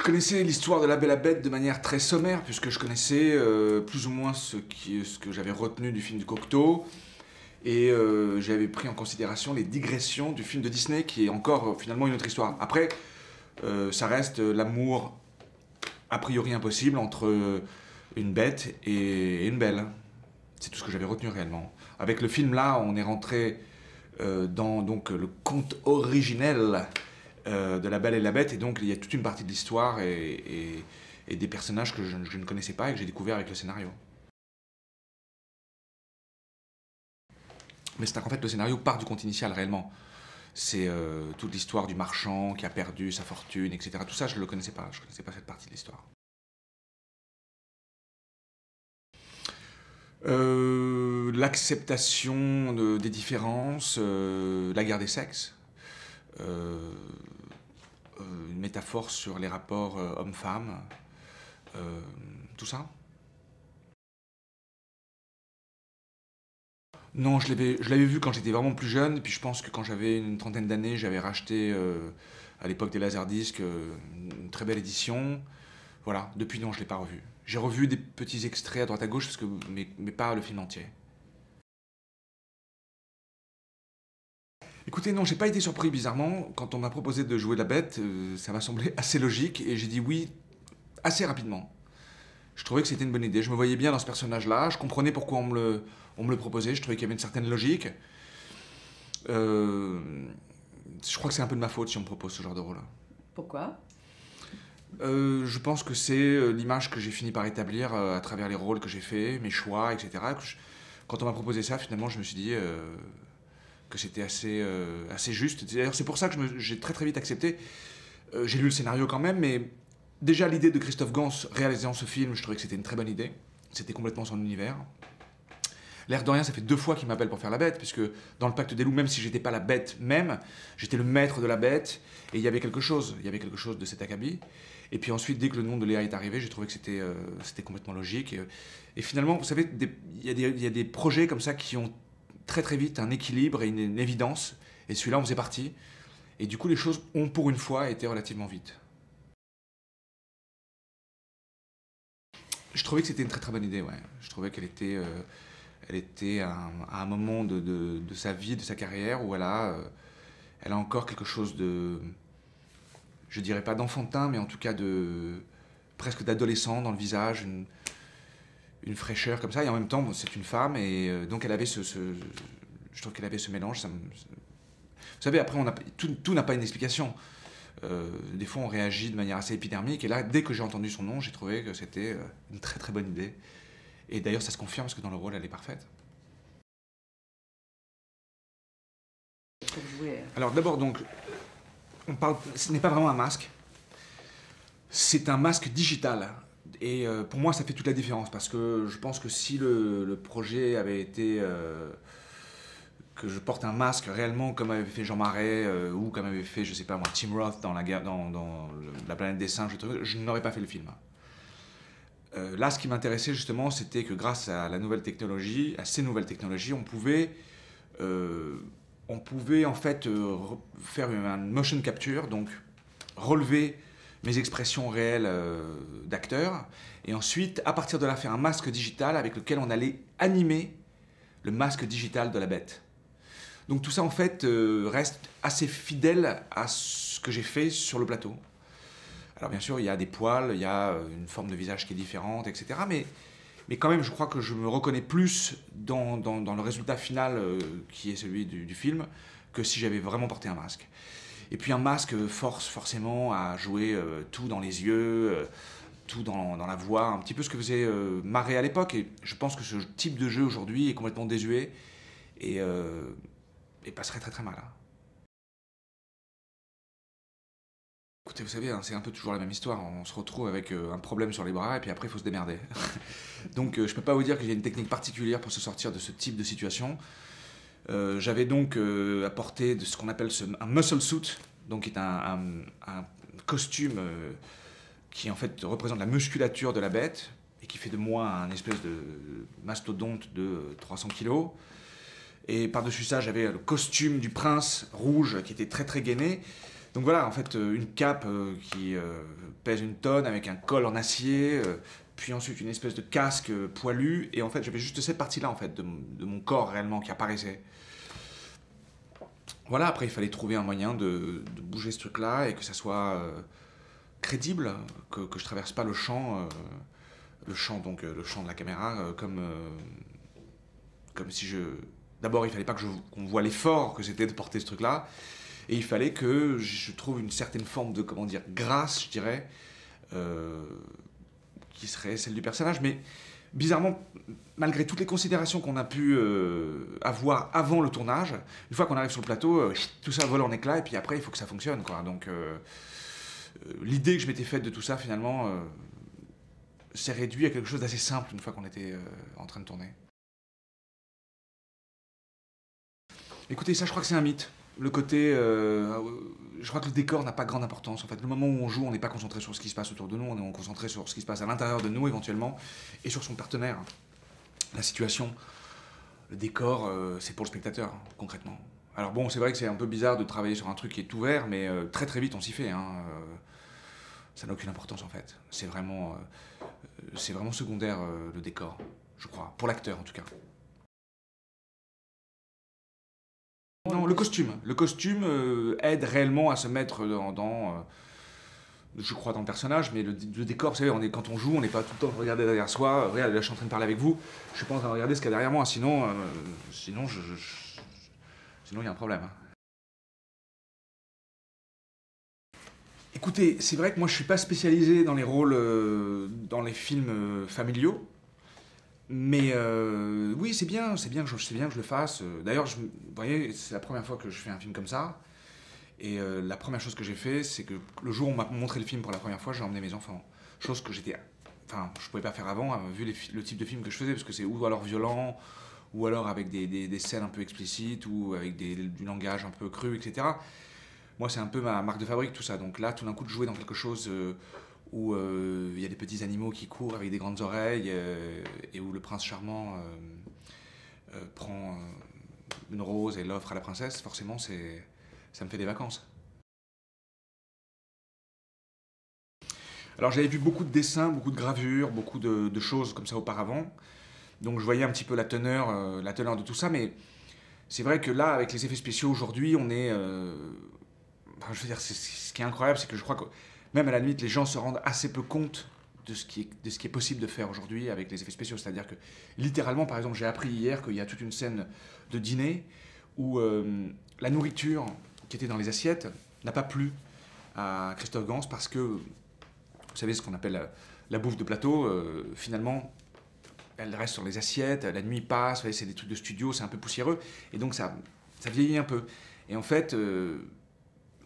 Je connaissais l'histoire de La Belle à Bête de manière très sommaire, puisque je connaissais euh, plus ou moins ce, que j'avais retenu du film du Cocteau, et euh, j'avais pris en considération les digressions du film de Disney, qui est encore euh, finalement une autre histoire. Après, ça reste l'amour a priori impossible entre une bête et, une belle. C'est tout ce que j'avais retenu réellement. Avec le film là, on est rentré dans donc le conte originel euh, de La Belle et la Bête, et donc il y a toute une partie de l'histoire et, des personnages que je, ne connaissais pas et que j'ai découvert avec le scénario. Mais c'est qu'en fait le scénario part du conte initial réellement. C'est euh, toute l'histoire du marchand qui a perdu sa fortune, etc. Tout ça, je ne le connaissais pas. Je ne connaissais pas cette partie de l'histoire. Euh, L'acceptation de- des différences, la guerre des sexes, une métaphore sur les rapports euh, hommes-femmes, euh, tout ça? Non, je l'avais, vu quand j'étais vraiment plus jeune, puis je pense que quand j'avais une trentaine d'années, j'avais racheté euh, à l'époque des laserdiscs euh, une très belle édition. Voilà, depuis non, je ne l'ai pas revu. J'ai revu des petits extraits à droite à gauche, mais pas le film entier. Écoutez, non, j'ai pas été surpris bizarrement. Quand on m'a proposé de jouer la bête, euh, ça m'a semblé assez logique, et j'ai dit oui assez rapidement. Je trouvais que c'était une bonne idée. Je me voyais bien dans ce personnage-là. Je comprenais pourquoi on me le, on me le proposait. Je trouvais qu'il y avait une certaine logique. Euh, je crois que c'est un peu de ma faute si on me propose ce genre de rôle. Pourquoi? Euh, je pense que c'est l'image que j'ai fini par établir à travers les rôles que j'ai faits, mes choix, etc. Quand on m'a proposé ça, finalement, je me suis dit que c'était assez, euh, assez juste. D'ailleurs, c'est pour ça que j'ai très très vite accepté. Euh, j'ai lu le scénario quand même, mais déjà l'idée de Christophe Gans réalisant ce film, je trouvais que c'était une très bonne idée. C'était complètement son univers. L'air de rien, ça fait deux fois qu'il m'appelle pour faire la bête, puisque dans le pacte des loups, même si j'étais pas la bête même, j'étais le maître de la bête, et il y avait quelque chose, il y avait quelque chose de cet acabit. Et puis ensuite, dès que le nom de Léa est arrivé, j'ai trouvé que c'était euh, complètement logique. Et, finalement, vous savez, il y, y a des projets comme ça qui ont très très vite un équilibre et une, évidence, et celui-là en faisait partie. Et du coup, les choses ont pour une fois été relativement vite. Je trouvais que c'était une très très bonne idée, ouais. Je trouvais qu'elle était, euh, elle était à un, moment de, de- sa vie, de sa carrière, où elle a, euh, elle a encore quelque chose de, je dirais pas d'enfantin, mais en tout cas de presque d'adolescent dans le visage, une fraîcheur comme ça. Et en même temps, c'est une femme, et euh, donc elle avait ce, je trouve qu'elle avait ce mélange. Ça vous savez, après, tout, tout n'a pas une explication. Euh, des fois, on réagit de manière assez épidermique. Et là, dès que j'ai entendu son nom, j'ai trouvé que c'était euh, une très très bonne idée. Et d'ailleurs, ça se confirme parce que dans le rôle, elle est parfaite. Alors d'abord, donc, on parle, ce n'est pas vraiment un masque. C'est un masque digital. Et euh, pour moi, ça fait toute la différence parce que je pense que si le, projet avait été euh, que je porte un masque réellement comme avait fait Jean Marais euh, ou comme avait fait, je sais pas moi, Tim Roth dans la, planète des singes, je, n'aurais pas fait le film. Là, ce qui m'intéressait justement, c'était que grâce à la nouvelle technologie, à ces nouvelles technologies, on pouvait on pouvait en fait re- faire une, un motion capture, donc relever mes expressions réelles euh, d'acteur, et ensuite, à partir de là, faire un masque digital avec lequel on allait animer le masque digital de la bête. Donc tout ça, en fait, euh, reste assez fidèle à ce que j'ai fait sur le plateau. Alors bien sûr, il y a des poils, il y a euh, une forme de visage qui est différente, etc. Mais, mais quand même, je crois que je me reconnais plus dans, dans- le résultat final qui est celui du film que si j'avais vraiment porté un masque. Et puis un masque force forcément à jouer euh, tout dans les yeux, euh, tout dans, la voix, un petit peu ce que faisait euh, Marais à l'époque. Et je pense que ce type de jeu aujourd'hui est complètement désuet et, euh, et passerait très très mal. hein. Écoutez, vous savez, hein, c'est un peu toujours la même histoire. On se retrouve avec un problème sur les bras et puis après, il faut se démerder. donc, je peux pas vous dire que j'ai une technique particulière pour se sortir de ce type de situation. Euh, J'avais donc euh, apporté ce qu'on appelle un muscle suit, donc qui est un, un- costume euh, qui en fait représente la musculature de la bête et qui fait de moi un espèce de mastodonte de euh, 300 kilos. Et par-dessus ça, j'avais le costume du prince rouge qui était très très gainé. Donc voilà, en fait, une cape qui pèse une tonne avec un col en acier, puis ensuite une espèce de casque poilu, et en fait, j'avais juste cette partie-là, en fait, de, mon- corps réellement qui apparaissait. Voilà, après, il fallait trouver un moyen de, bouger ce truc-là et que ça soit euh, crédible, que, que je traverse pas le champ, euh, le champ, donc euh, le champ de la caméra, comme, comme si je. D'abord, il fallait pas que qu'on voit l'effort que c'était de porter ce truc-là. Et il fallait que je trouve une certaine forme de, comment dire, grâce, je dirais, qui serait celle du personnage. Mais bizarrement, malgré toutes les considérations qu'on a pu euh, avoir avant le tournage, une fois qu'on arrive sur le plateau, euh, tout ça vole en éclats, et puis après, il faut que ça fonctionne. Quoi. Donc, euh, l'idée que je m'étais faite de tout ça, finalement, s'est réduite à quelque chose d'assez simple une fois qu'on était en train de tourner. Écoutez, ça, je crois que c'est un mythe. Le côté. euh, je crois que le décor n'a pas grande importance. En fait, le moment où on joue, on n'est pas concentré sur ce qui se passe autour de nous, on est concentré sur ce qui se passe à l'intérieur de nous, éventuellement, et sur son partenaire. La situation, le décor, euh, c'est pour le spectateur, concrètement. Alors bon, c'est vrai que c'est un peu bizarre de travailler sur un truc qui est ouvert, mais euh, très très vite on s'y fait. hein. Ça n'a aucune importance en fait. C'est vraiment, c'est vraiment secondaire le décor, je crois, pour l'acteur en tout cas. Non, le costume. Le costume euh, aide réellement à se mettre dans, euh, je crois, dans le personnage, mais le, décor, vous savez, on est, quand on joue, on n'est pas tout le temps regardé derrière soi. Regarde, là, je suis en train de parler avec vous, je suis pas en train de regarder ce qu'il y a derrière moi, sinon, euh, sinon, je, sinon, il y a un problème. hein. Écoutez, c'est vrai que moi, je suis pas spécialisé dans les rôles, dans les films familiaux. Mais euh, oui, c'est bien, c'est bien, que je- bien que je le fasse. D'ailleurs, vous voyez, c'est la première fois que je fais un film comme ça. Et euh, la première chose que j'ai fait, c'est que le jour où on m'a montré le film pour la première fois, j'ai emmené mes enfants. Chose que j'étais, enfin, je pouvais pas faire avant, euh, vu le type de film que je faisais, parce que c'est ou alors violent, ou alors avec des, des- scènes un peu explicites, ou avec du langage un peu cru, etc. Moi, c'est un peu ma marque de fabrique, tout ça. Donc là, tout d'un coup, de jouer dans quelque chose euh, où euh, il y a des petits animaux qui courent avec des grandes oreilles euh, et où le prince charmant euh, prend une rose et l'offre à la princesse, forcément, c'est, ça me fait des vacances. Alors j'avais vu beaucoup de dessins, beaucoup de gravures, beaucoup de, choses comme ça auparavant. Donc je voyais un petit peu la teneur, la teneur de tout ça, mais c'est vrai que là, avec les effets spéciaux aujourd'hui, on est... enfin, je veux dire, ce qui est incroyable, c'est que je crois que même à la limite, les gens se rendent assez peu compte de ce qui est, possible de faire aujourd'hui avec les effets spéciaux. C'est-à-dire que, littéralement, par exemple, j'ai appris hier qu'il y a toute une scène de dîner où euh, la nourriture qui était dans les assiettes n'a pas plu à Christophe Gans parce que, vous savez, ce qu'on appelle la, bouffe de plateau, euh, finalement, elle reste sur les assiettes, la nuit passe, c'est des trucs de studio, c'est un peu poussiéreux, et donc ça, ça vieillit un peu. Et en fait, euh,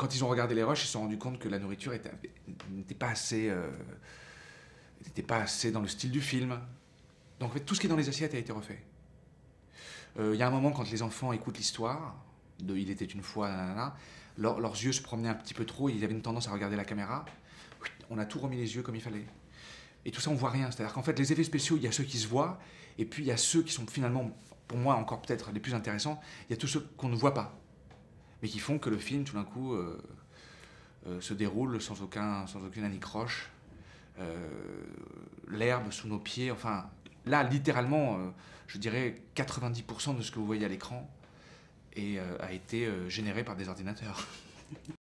quand ils ont regardé les rushs, ils se sont rendus compte que la nourriture était- n'était pas assez, euh, n'était pas assez dans le style du film. Donc en fait, tout ce qui est dans les assiettes a été refait. Euh, Il y a un moment, quand les enfants écoutent l'histoire de Il était une fois, leurs yeux se promenaient un petit peu trop, ils avaient une tendance à regarder la caméra. On a tout remis les yeux comme il fallait. Et tout ça, on voit rien. C'est-à-dire qu'en fait, les effets spéciaux, il y a ceux qui se voient, et puis il y a ceux qui sont finalement, pour moi, encore peut-être les plus intéressants, il y a tous ceux qu'on ne voit pas, mais qui font que le film, tout d'un coup, euh, euh, se déroule sans, aucun, sans aucune anicroche. Euh, L'herbe sous nos pieds, enfin, là, littéralement, je dirais 90% de ce que vous voyez à l'écran a été généré par des ordinateurs.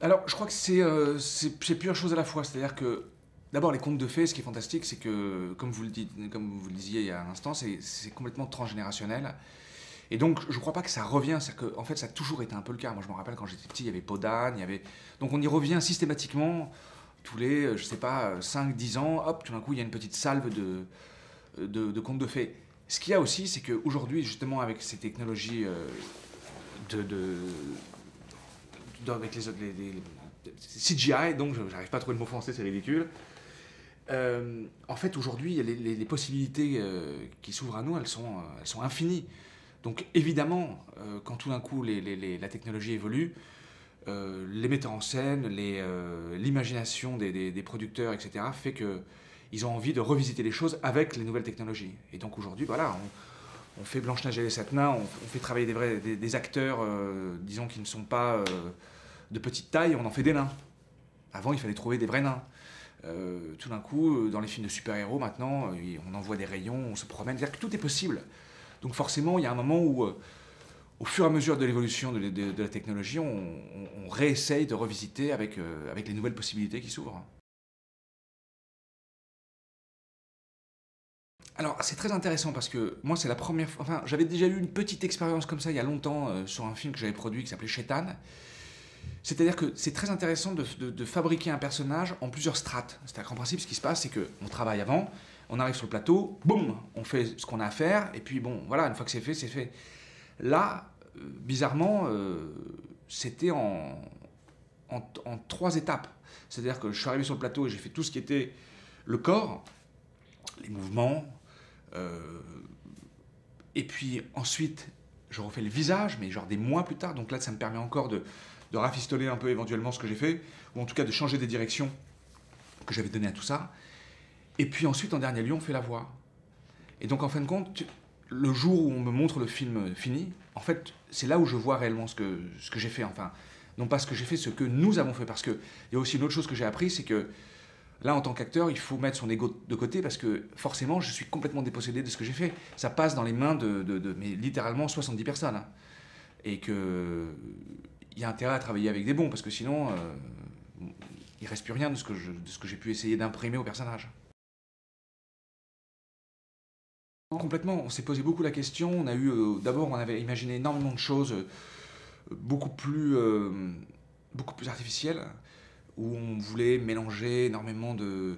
Alors, je crois que c'est plusieurs choses à la fois. C'est-à-dire que, d'abord, les contes de fées, ce qui est fantastique, c'est que, comme vous le, comme vous le disiez il y a un instant, c'est complètement transgénérationnel. Et donc, je ne crois pas que ça revient. C'est que, en fait, ça a toujours été un peu le cas. Moi, je me rappelle quand j'étais petit, il y avait Podane, il y avait. Donc, on y revient systématiquement tous les, euh, je sais pas, 5-10 ans. Hop, tout d'un coup, il y a une petite salve de, de, de contes de fées. Ce qu'il y a aussi, c'est qu'aujourd'hui, justement, avec ces technologies euh, de, de, les, les- les- CGI, donc je n'arrive pas à trouver le mot français, c'est ridicule. Euh, en fait, aujourd'hui, les, les- possibilités euh, qui s'ouvrent à nous, elles sont, euh, elles sont infinies. Donc, évidemment, euh, quand tout d'un coup la technologie évolue, euh, les metteurs en scène, euh, l'imagination des, producteurs, etc., fait que ils ont envie de revisiter les choses avec les nouvelles technologies. Et donc aujourd'hui, voilà, on fait Blanche-Neige et les Sept Nains, on, fait travailler des, vrais, des, acteurs, euh, disons, qui ne sont pas de petite taille, on en fait des nains. Avant, il fallait trouver des vrais nains. Tout d'un coup, dans les films de super-héros, maintenant, on envoie des rayons, on se promène, c'est-à-dire que tout est possible. Donc forcément, il y a un moment où, euh, au fur et à mesure de l'évolution de, la technologie, on, réessaye de revisiter avec, euh, avec les nouvelles possibilités qui s'ouvrent. Alors, c'est très intéressant parce que moi, c'est la première fois. Enfin, j'avais déjà eu une petite expérience comme ça il y a longtemps euh, sur un film que j'avais produit qui s'appelait Shetan. C'est-à-dire que c'est très intéressant de, de- de fabriquer un personnage en plusieurs strates. C'est-à-dire qu'en principe, ce qui se passe, c'est qu'on travaille avant, on arrive sur le plateau, boum, on fait ce qu'on a à faire, et puis bon, voilà, une fois que c'est fait, c'est fait. Là, euh, bizarrement, euh, c'était en, en, trois étapes. C'est-à-dire que je suis arrivé sur le plateau et j'ai fait tout ce qui était le corps, les mouvements, euh, et puis ensuite, je refais le visage, mais genre des mois plus tard. Donc là, ça me permet encore de, de rafistoler un peu éventuellement ce que j'ai fait, ou en tout cas de changer des directions que j'avais données à tout ça. Et puis ensuite, en dernier lieu, on fait la voix. Et donc, en fin de compte, le jour où on me montre le film fini, en fait, c'est là où je vois réellement ce que, ce que j'ai fait. Enfin, non pas ce que j'ai fait, ce que nous avons fait. Parce qu'il y a aussi une autre chose que j'ai appris, c'est que là, en tant qu'acteur, il faut mettre son ego de côté parce que forcément, je suis complètement dépossédé de ce que j'ai fait. Ça passe dans les mains de, littéralement 70 personnes. hein. Et que il y a intérêt à travailler avec des bons parce que sinon, euh, il reste plus rien de ce que j'ai pu essayer d'imprimer au personnage. Complètement, on s'est posé beaucoup la question. On a eu, euh, d'abord, on avait imaginé énormément de choses, euh, beaucoup plus, euh, beaucoup plus artificielles, où on voulait mélanger énormément de,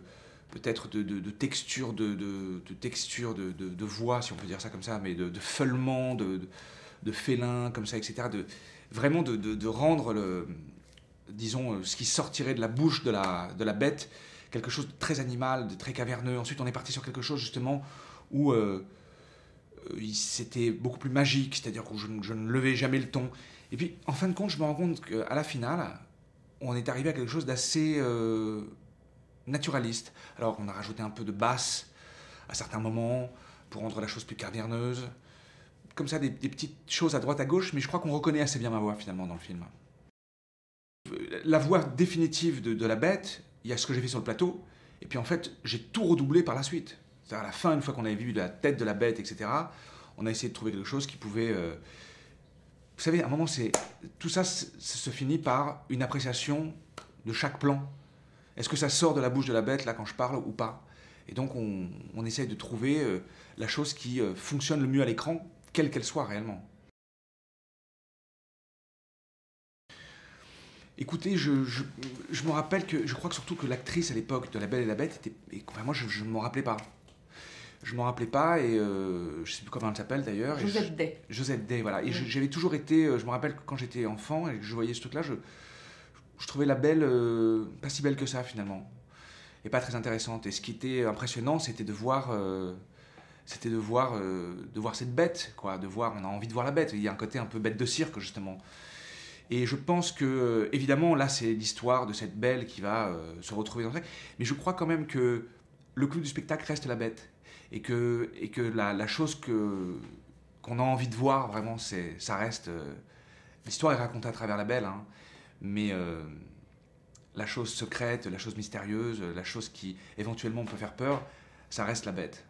peut-être de, textures, de, textures, de, voix, si on peut dire ça comme ça, mais de, feulements, de, de, félins, comme ça, etc. De, vraiment de, rendre le, disons, ce qui sortirait de la bouche de la, de la bête quelque chose de très animal, de très caverneux. Ensuite, on est parti sur quelque chose justement où euh, euh, c'était beaucoup plus magique, c'est-à-dire que je, ne- levais jamais le ton. Et puis, en fin de compte, je me rends compte qu'à la finale, on est arrivé à quelque chose d'assez euh, naturaliste. Alors, on a rajouté un peu de basse à certains moments pour rendre la chose plus caverneuse. Comme ça, des, petites choses à droite, à gauche, mais je crois qu'on reconnaît assez bien ma voix finalement dans le film. La voix définitive de, de la bête, il y a ce que j'ai fait sur le plateau, et puis en fait, j'ai tout redoublé par la suite. C'est-à-dire à la fin, une fois qu'on avait vu la tête de la bête, etc., on a essayé de trouver quelque chose qui pouvait. euh, Vous savez, à un moment, c'est tout ça se finit par une appréciation de chaque plan. Est-ce que ça sort de la bouche de la bête là quand je parle ou pas? Et donc, on, essaye de trouver euh, la chose qui euh, fonctionne le mieux à l'écran, quelle qu'elle soit réellement. Écoutez, je me rappelle que je crois que surtout que l'actrice à l'époque de La Belle et la Bête était. et, enfin, moi, je ne m'en rappelais pas. Je m'en rappelais pas et euh, je sais plus comment elle s'appelle d'ailleurs. je- Joseph Day. Josette Day, voilà. Et Oui. j'avais toujours été, euh, je me rappelle que quand j'étais enfant et que je voyais ce truc-là, je, je trouvais la belle euh, pas si belle que ça finalement. Et pas très intéressante. Et ce qui était impressionnant, c'était de voir, euh, c'était de voir, de voir cette bête, quoi. De voir, on a envie de voir la bête. Il y a un côté un peu bête de cirque justement. Et je pense que, évidemment, là, c'est l'histoire de cette belle qui va se retrouver dans ça. Mais je crois quand même que le clou du spectacle reste la bête. Et que, et que la, chose que, qu'on a envie de voir, vraiment, c'est, ça reste. euh, l'histoire est racontée à travers la belle, hein, mais euh, la chose secrète, la chose mystérieuse, la chose qui éventuellement peut faire peur, ça reste la bête.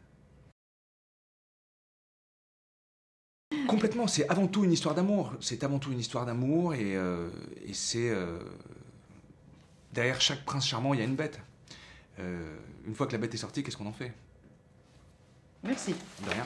Complètement, c'est avant tout une histoire d'amour. C'est avant tout une histoire d'amour et, euh, et c'est. derrière chaque prince charmant, il y a une bête. Une fois que la bête est sortie, qu'est-ce qu'on en fait? Merci. De rien.